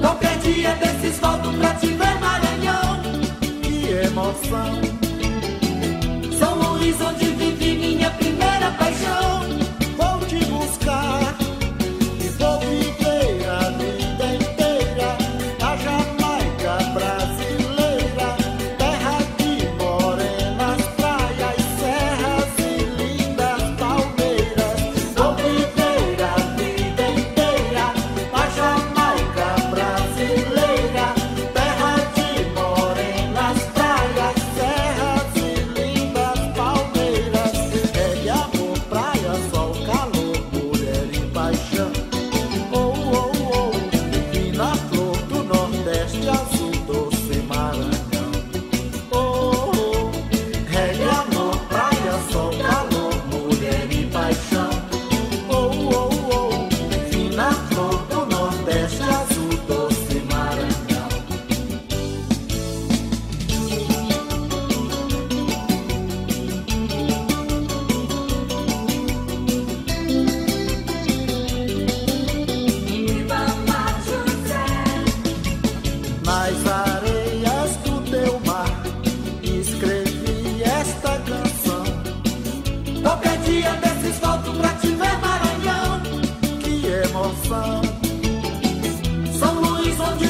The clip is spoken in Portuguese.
Qualquer dia desses volto pra te ver, Maranhão. Que emoção! São Luís, onde vivi minha primeira paixão. 心生。生活一